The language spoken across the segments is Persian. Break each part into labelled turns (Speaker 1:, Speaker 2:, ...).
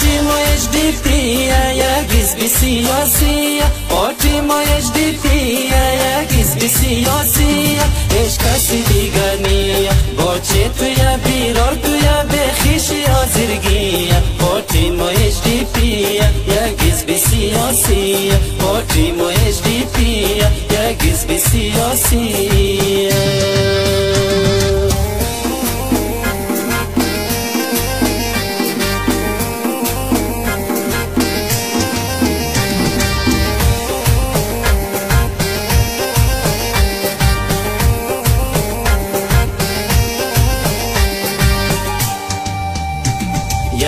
Speaker 1: HDP یک حزب سیاسی پارتی ما HDP یک حزب سیاسی هیچ کسی دیگر نی با چه توی بیرار توی بخیش آزرگی پارتی ما HDP یک حزب سیاسی پارتی ما HDP یک حزب سیاسی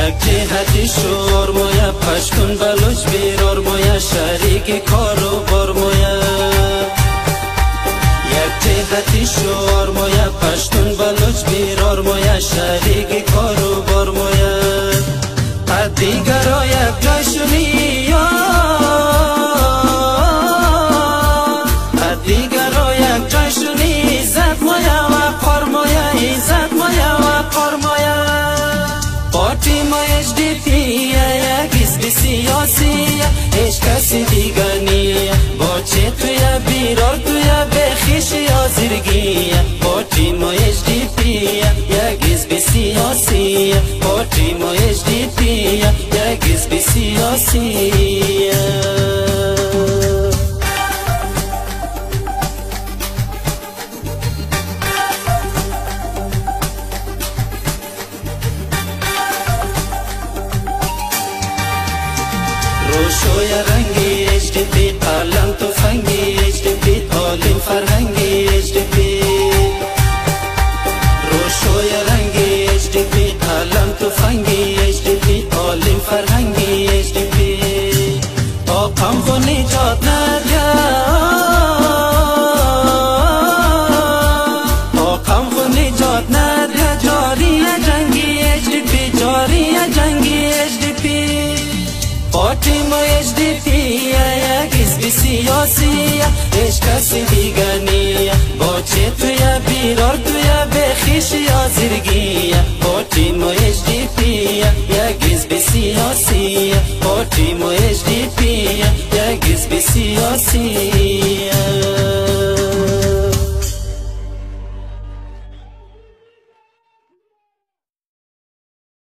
Speaker 1: یک جهتی شور مویا پشتون بلوچ بیرار مویا شریک کارو بار مویا یک جهتی شور مویا پشتون بلوچ بیرار مویا شریک کارو بار مویا هیچ کسی دیگر نی با چه توی بیرار توی بخیش یا زرگی پارتی ما HDP یک حزب سیاسی پارتی ما HDP یک حزب سیاسی روشوی رنگی HDP قلم تو فنگی HDP تعلیم فرهنگی HDP روشوی رنگی HDP قلم تو فنگی HDP تعلیم فرهنگی HDP تا قم خو پارتی ما HDP یک حزب سیاسی هیچ کسی دیگر نی با چه توی بیرار توی بخیش یا زرگی پارتی ما HDP یک حزب